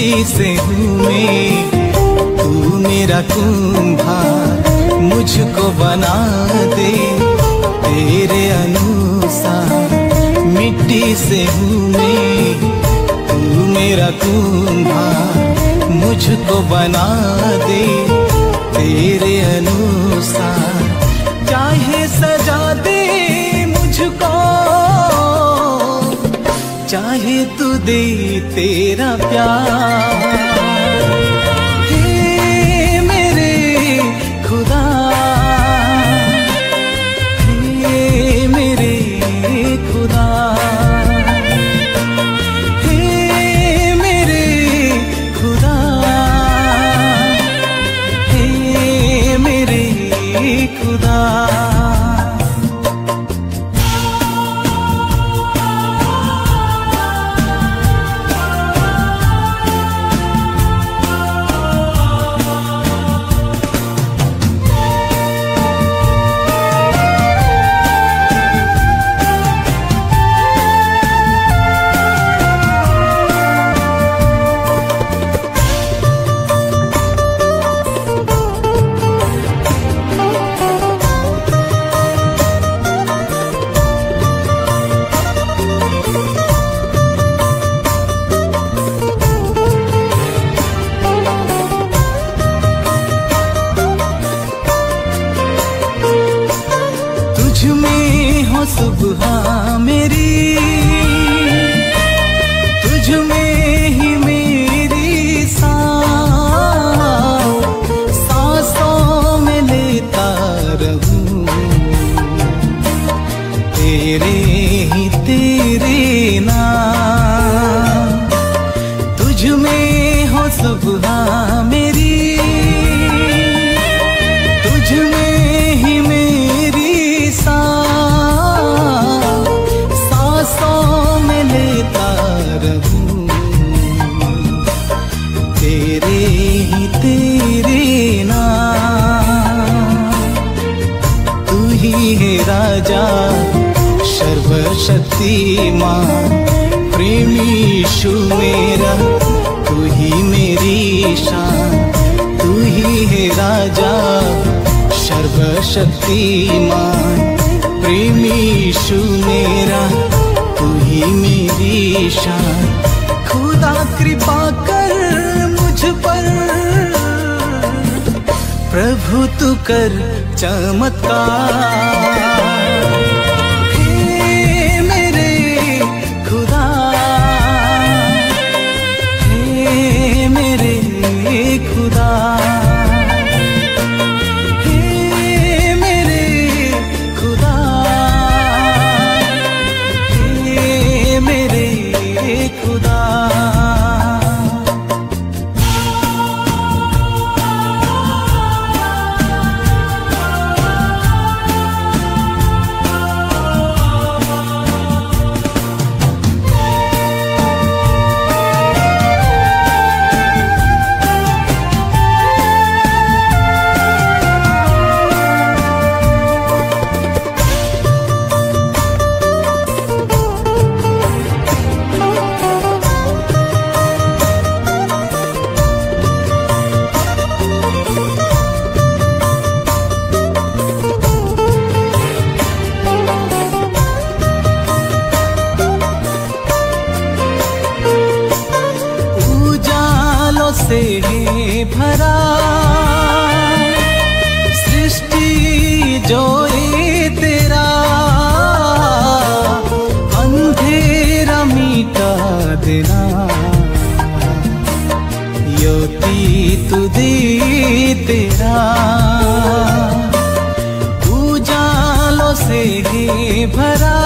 मिट्टी से हूँ मैं तू मेरा कुंभार मुझको बना दे। तेरे अनुसार मिट्टी से हूँ मैं तू मेरा कुंभार मुझको बना दे। दे तेरा प्यार। हे मेरे खुदा। सुबह मेरी। तुझ में ही मेरी सांस। में लेता रहूँ। तेरे ही तेरे नाम। तुझ में हो सुबह ही है राजा सर्वशक्तिमान प्रेमी यीशु मेरा, तू ही मेरी शान। तू ही है राजा सर्वशक्तिमान प्रेमी यीशु मेरा, तू ही मेरी शान। खुदा कृपा कर मुझ पर। प्रभु तू कर चमत्कार। से है भरा। सृष्टि जो ये तेरा, अंधेरा मिटा देना। योती तुदे तेरा। उजालों से है भरा।